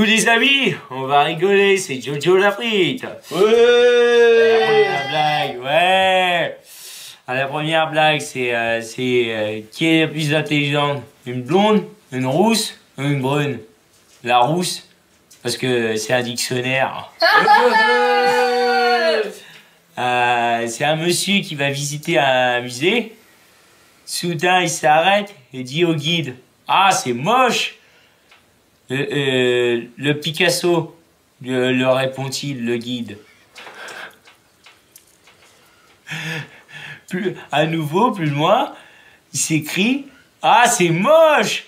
les amis, on va rigoler, c'est Jojo la frite. Ouais La première blague, ouais. Ah, la première blague, c'est euh, c'est euh, qui est la plus intelligente? Une blonde, une rousse ou une brune? La rousse, parce que c'est un dictionnaire. Euh, c'est un monsieur qui va visiter un musée. Soudain, il s'arrête et dit au guide Ah, c'est moche le, euh, le Picasso, le, répond-il, le guide? Plus, à nouveau, plus loin, il s'écrie Ah, c'est moche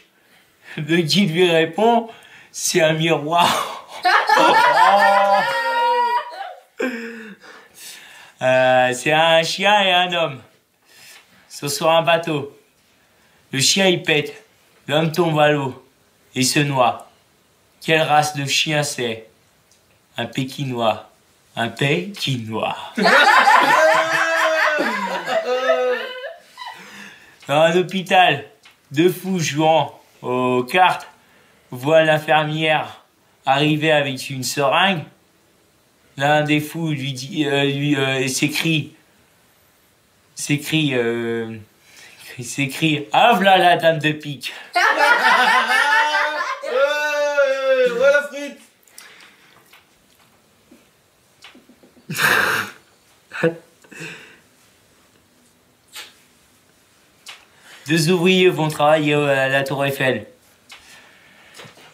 Le guide lui répond C'est un miroir. Euh, c'est un chien et un homme. Sont sur un bateau. Le chien il pète. L'homme tombe à l'eau et se noie. Quelle race de chien c'est? Un pékinois. Un pékinois. Dans un hôpital, deux fous jouant aux cartes voient l'infirmière arriver avec une seringue. L'un des fous lui dit, euh, lui euh, s'écrie, s'écrie, euh, s'écrie, ah voilà la dame de pique. Ouais Ouais la frite Deux ouvriers vont travailler à la tour Eiffel.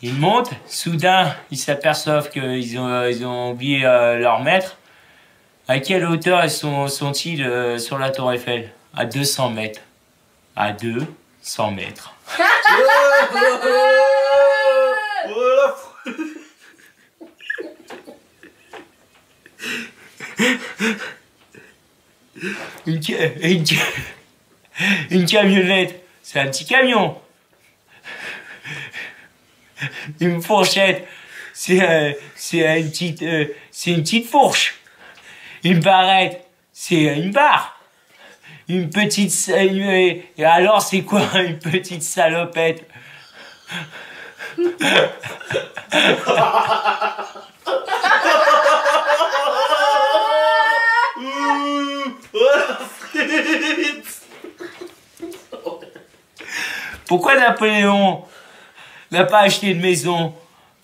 Ils montent, soudain, ils s'aperçoivent qu'ils ont, euh, ils ont oublié euh, leur maître. À quelle hauteur sont, sont-ils euh, sur la tour Eiffel? À 200 mètres. À 200 mètres. Frite Une, ca- une, ca- une camionnette, c'est un petit camion. Une fourchette, c'est euh, une petite euh, c'est une petite fourche. Une barrette, c'est une barre. Une petite une- et alors c'est quoi une petite salopette Ouh, Ouais la frite Pourquoi Napoléon n'a pas acheté de maison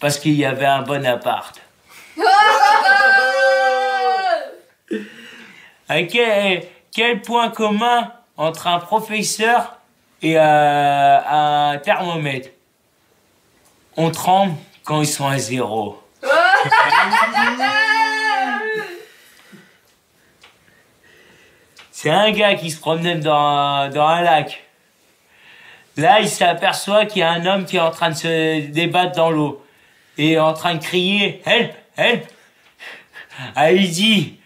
Parce qu'il y avait un bon appart. Quel, quel point commun entre un professeur et euh, un thermomètre? On tremble quand ils sont à zéro. C'est un gars qui se promène dans, dans un lac. Là, il s'aperçoit qu'il y a un homme qui est en train de se débattre dans l'eau. Et en train de crier Help Help Ah, il dit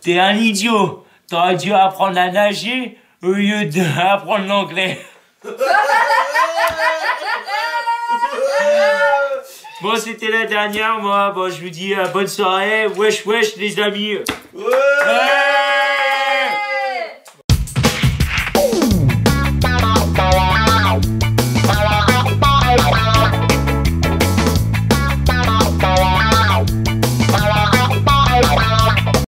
T'es un idiot T'aurais dû apprendre à nager au lieu d'apprendre l'anglais. Bon, c'était la dernière, moi. Bon, je vous dis euh, bonne soirée. Wesh, wesh, les amis. Ouais